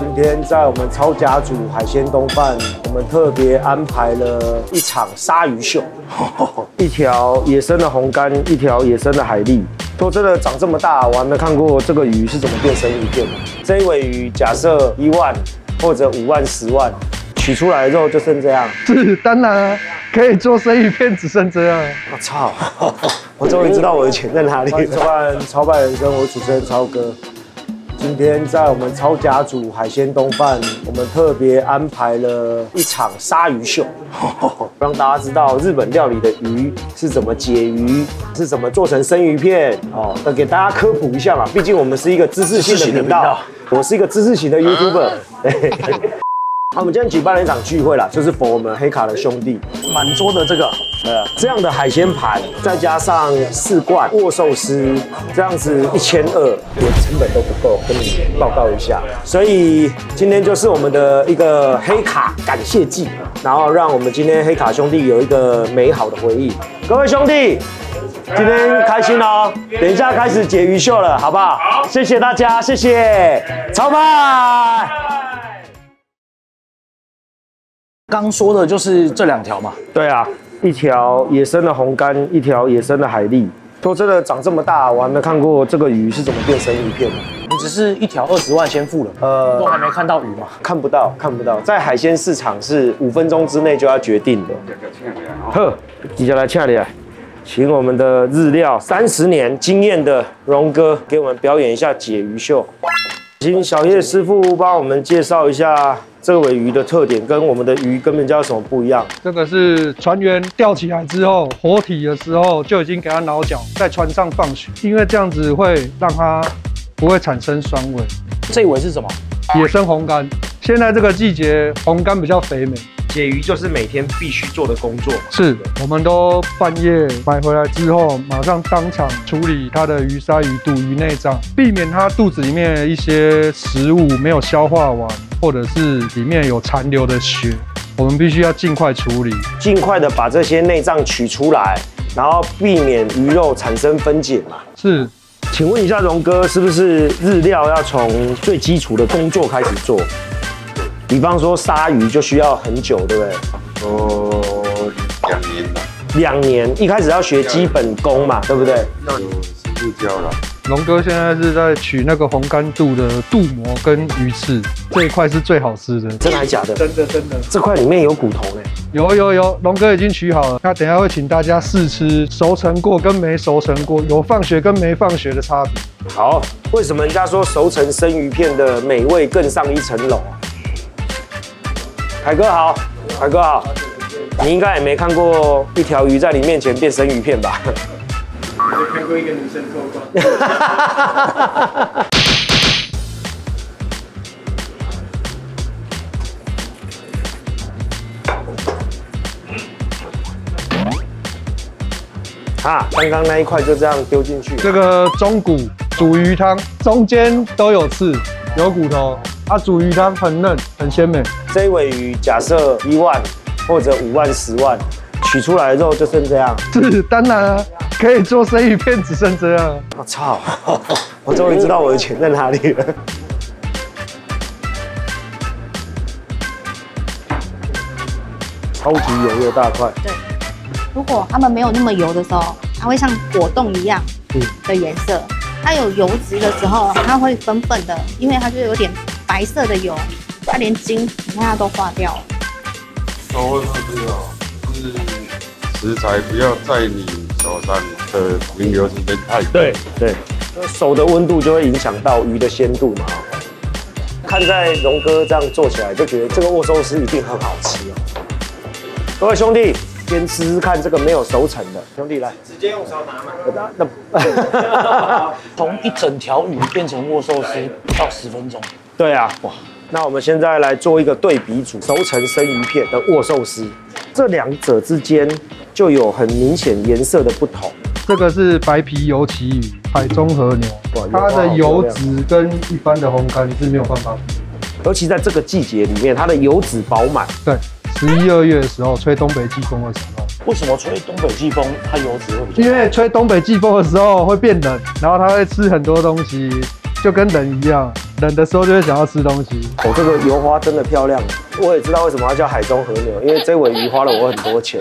今天在我们超家族海鲜东饭，我们特别安排了一场鲨鱼秀，一条野生的红干，一条野生的海蛎。说真的，长这么大，我还没看过这个鱼是怎么变生鱼片的。这一尾鱼，假设一万或者五万、十万，取出来的肉就剩这样。是，当然啊，可以做生鱼片，只剩这样。我操！我终于知道我的钱在哪里了。超超拜人生，我主持人超哥。今天在我们超家族海鲜东饭，我们特别安排了一场鲨鱼秀，让大家知道日本料理的鱼是怎么解鱼，是怎么做成生鱼片哦，那给大家科普一下嘛。毕竟我们是一个知识性的频道，我是一个知识型的 YouTuber。好，我们今天举办了一场聚会啦，就是佛我们黑卡的兄弟满桌的这个，呃，这样的海鲜盘，再加上四罐握寿司，这样子一千二，连成本都不够，跟你报告一下。所以今天就是我们的一个黑卡感谢季，然后让我们今天黑卡兄弟有一个美好的回忆。各位兄弟，今天开心哦！等一下开始解鱼秀了，好不好？好，谢谢大家，谢谢，超派。刚说的就是这两条嘛？对啊，一条野生的红干，一条野生的海蛎。说真的，长这么大，我还没看过这个鱼是怎么变成鱼片的。你只是一条二十万先付了，呃，都还没看到鱼嘛？看不到，看不到。在海鲜市场是五分钟之内就要决定的。呵，接下来请你来，请我们的日料三十年经验的荣哥给我们表演一下解鱼秀。请小叶师傅帮我们介绍一下。这尾鱼的特点跟我们的鱼跟人家有什么不一样？这个是船员钓起来之后活体的时候就已经给它挠脚，在船上放血，因为这样子会让它不会产生酸味。这尾是什么？野生红干。现在这个季节红干比较肥美。解鱼就是每天必须做的工作。是，我们都半夜买回来之后，马上当场处理它的鱼鳃、鱼肚、鱼内脏，避免它肚子里面一些食物没有消化完，或者是里面有残留的血，我们必须要尽快处理，尽快的把这些内脏取出来，然后避免鱼肉产生分解嘛。是，请问一下荣哥，是不是日料要从最基础的工作开始做？比方说鲨鱼就需要很久，对不对？哦，两年吧。两年，一开始要学基本功嘛，对不对？要有不教了。龙哥现在是在取那个红干肚的肚膜跟鱼翅，这一块是最好吃的。真的假的？真的真的。这块里面有骨头嘞。有有有，龙哥已经取好了。那等下会请大家试吃，熟成过跟没熟成过，有放血跟没放血的差别。好，为什么人家说熟成生鱼片的美味更上一层楼啊？凯哥好，凯哥好，你应该也没看过一条鱼在你面前变生鱼片吧？我看过一个女生做过。啊，刚刚那一块就这样丢进去。这个中骨煮鱼汤，中间都有刺，有骨头。它煮鱼汤很嫩，很鲜美。这一尾鱼假设一万或者五万、十万，取出来的肉就剩这样。是，当然啊，可以做生鱼片，只剩这样。我操！我终于知道我的钱在哪里了。超级油的大块。对，如果它们没有那么油的时候，它会像果冻一样的颜色。它有油脂的时候，它会粉粉的，因为它就有点。白色的油，它连筋，你看它都化掉了。说是哦，是食材不要在你手上的停留时间太久。对对，手的温度就会影响到鱼的鲜度嘛。看在荣哥这样做起来，就觉得这个握寿司一定很好吃哦。各位兄弟，先吃吃看这个没有熟成的，兄弟来，直接用手拿嘛。那从 一整条鱼变成握寿司到十分钟。对啊，哇，那我们现在来做一个对比组，熟成生鱼片的握寿司，这两者之间就有很明显颜色的不同。这个是白皮油鳍鱼，海中和牛，它的油脂跟一般的红干是没有办法比，尤其在这个季节里面，它的油脂饱满。对，十一二月的时候吹东北季风的时候，为什么吹东北季风它油脂会比较？因为吹东北季风的时候会变冷，然后它会吃很多东西，就跟人一样。冷的时候就会想要吃东西。哦，这个油花真的漂亮，我也知道为什么它叫海中和牛，因为这尾鱼花了我很多钱。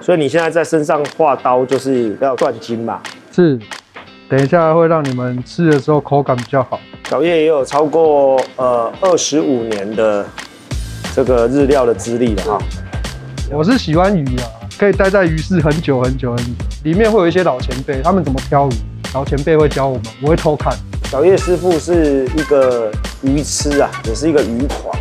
所以你现在在身上画刀就是要断筋嘛。是，等一下会让你们吃的时候口感比较好。小叶也有超过呃二十五年的这个日料的资历了哈。我是喜欢鱼啊，可以待在鱼市很久很久很久。里面会有一些老前辈，他们怎么挑鱼，老前辈会教我们，我会偷看。小叶师傅是一个鱼痴啊，也是一个鱼狂。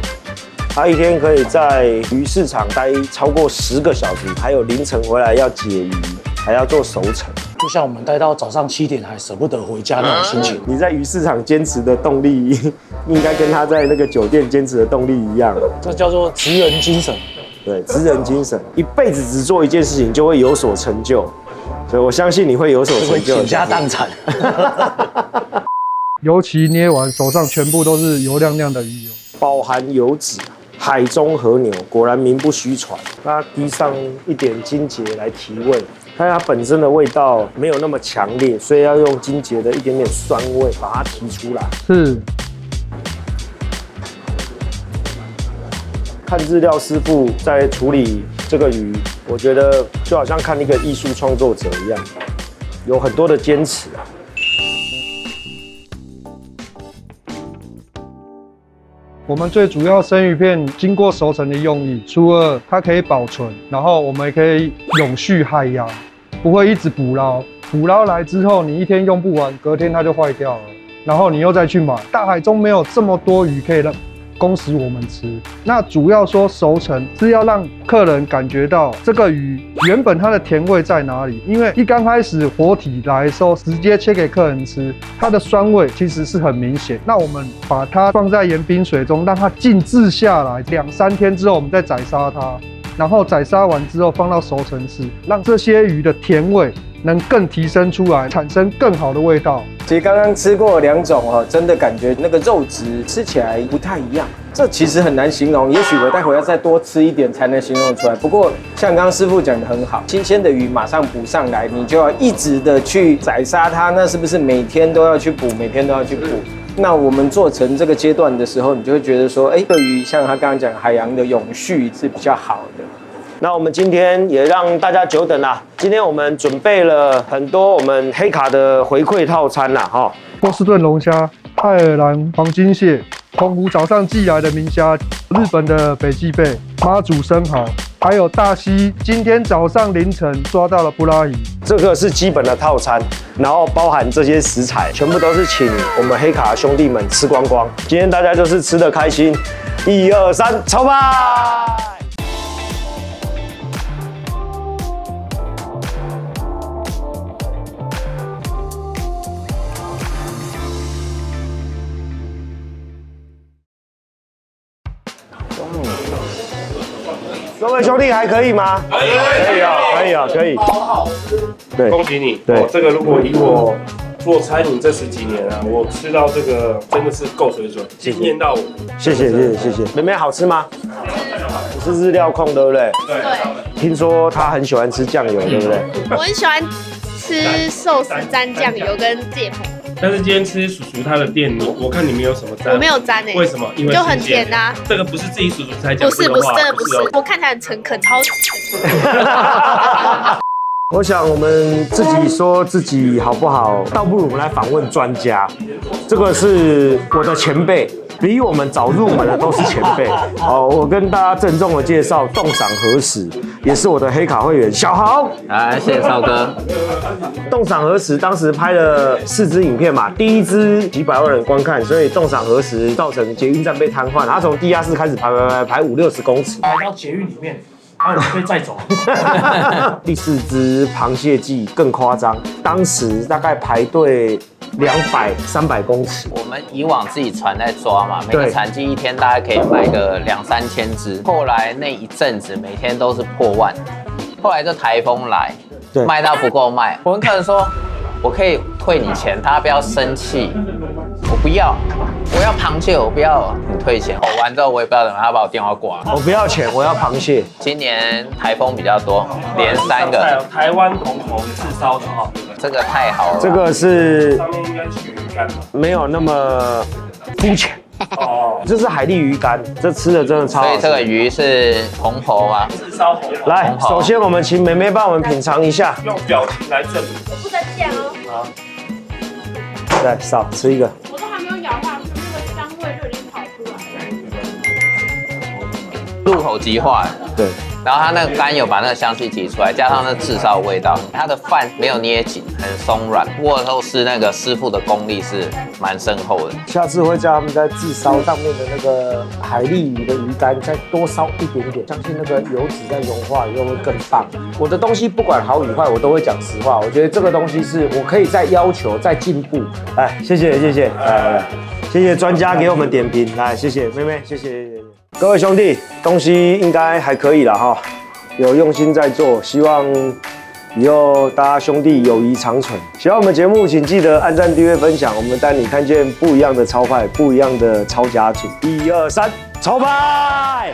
他一天可以在鱼市场待超过十个小时，还有凌晨回来要解鱼，还要做熟成。就像我们待到早上七点还舍不得回家那种心情。你在鱼市场坚持的动力，应该跟他在那个酒店坚持的动力一样。这叫做职人精神。对，职人精神，一辈子只做一件事情就会有所成就。所以我相信你会有所成就，倾家荡产。尤其捏完手上全部都是油亮亮的鱼油，饱含油脂，海中和牛果然名不虚传。那滴上一点金桔来提味，看它本身的味道没有那么强烈，所以要用金桔的一点点酸味把它提出来。是。看日料师傅在处理这个鱼，我觉得就好像看一个艺术创作者一样，有很多的坚持啊。我们最主要生鱼片经过熟成的用意，除了它可以保存，然后我们也可以永续海洋，不会一直捕捞。捕捞来之后，你一天用不完，隔天它就坏掉了，然后你又再去买。大海中没有这么多鱼可以让。供食我们吃，那主要说熟成是要让客人感觉到这个鱼原本它的甜味在哪里。因为一刚开始活体来的时候，直接切给客人吃，它的酸味其实是很明显。那我们把它放在盐冰水中，让它静置下来两三天之后，我们再宰杀它，然后宰杀完之后放到熟成室，让这些鱼的甜味。能更提升出来，产生更好的味道。其实刚刚吃过两种哈，真的感觉那个肉质吃起来不太一样。这其实很难形容，也许我待会要再多吃一点才能形容出来。不过像刚刚师傅讲的很好，新鲜的鱼马上捕上来，你就要一直的去宰杀它，那是不是每天都要去捕，每天都要去捕？那我们做成这个阶段的时候，你就会觉得说，哎，对于像他刚刚讲海洋的永续是比较好的。那我们今天也让大家久等了。今天我们准备了很多我们黑卡的回馈套餐啦，哈，波士顿龙虾、爱尔兰黄金蟹、澎湖早上寄来的明虾、日本的北极贝、妈祖生蚝，还有大溪今天早上凌晨抓到了布拉鱼。这个是基本的套餐，然后包含这些食材，全部都是请我们黑卡兄弟们吃光光。今天大家就是吃的开心，一二三，抽吧！位兄弟还可以吗？可以，可以啊，可以啊，可以。好好吃，对，恭喜你。对，这个如果以我做餐饮这十几年啊，我吃到这个真的是够水准，惊艳到我。谢谢，谢谢，谢谢。妹妹好吃吗？你是日料控对不对？对。听说他很喜欢吃酱油，对不对？我很喜欢吃寿司沾酱油跟芥末。但是今天吃叔叔他的店，我我看你们有什么沾，我没有沾诶。为什么？因为就很甜呐。这个不是自己叔叔才讲不是不是，真的不是。我看起来很诚恳，超。我想我们自己说自己好不好，倒不如我们来访问专家。这个是我的前辈。比我们早入门的都是前辈 哦，我跟大家郑重的介绍，动赏何时也是我的黑卡会员小豪，来谢谢少哥。动赏何时当时拍了四支影片嘛，第一支几百万人观看，所以动赏何时造成捷运站被瘫痪，他从地下室开始排排排排五六十公尺，排到捷运里面。啊，可以再走。第四只螃蟹季更夸张，当时大概排队两百、三百公尺。我们以往自己船在抓嘛，每个产季一天大概可以卖个两三千只。后来那一阵子每天都是破万，后来这台风来，卖到不够卖。我跟客人说，我可以退你钱，他不要生气。我不要，我要螃蟹，我不要你退钱。吼完之后，我也不知道怎么，他把我电话挂了。我不要钱，我要螃蟹。今年台风比较多，连三个。台湾红红炙烧的哈，这个太好了。这个是上面应该是鱼干没有那么肤浅。哦，这是海蛎鱼干，这吃的真的超好。所以这个鱼是红头吗？炙烧红头。来，首先我们请梅梅帮我们品尝一下，用表情来证明。我不能讲哦。好，来，少吃一个。我都还没有咬下去，那个香味就已经跑出来了。入口即化。对。然后它那个干有把那个香气提出来，加上那炙烧味道，它的饭没有捏紧，很松软。握寿司那个师傅的功力是蛮深厚的。下次会叫他们在炙烧上面的那个海蛎鱼的鱼干再多烧一点点，相信那个油脂在融化以后会更棒。我的东西不管好与坏，我都会讲实话。我觉得这个东西是我可以再要求、再进步。来，谢谢谢谢，来来来，谢谢专家给我们点评。来，谢谢妹妹，谢谢谢谢。各位兄弟，东西应该还可以了哈，有用心在做，希望以后大家兄弟友谊长存。喜欢我们节目，请记得按赞、订阅、分享，我们带你看见不一样的超派，不一样的超家族。一二三，超派！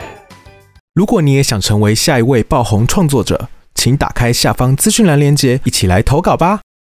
如果你也想成为下一位爆红创作者，请打开下方资讯栏链接，一起来投稿吧。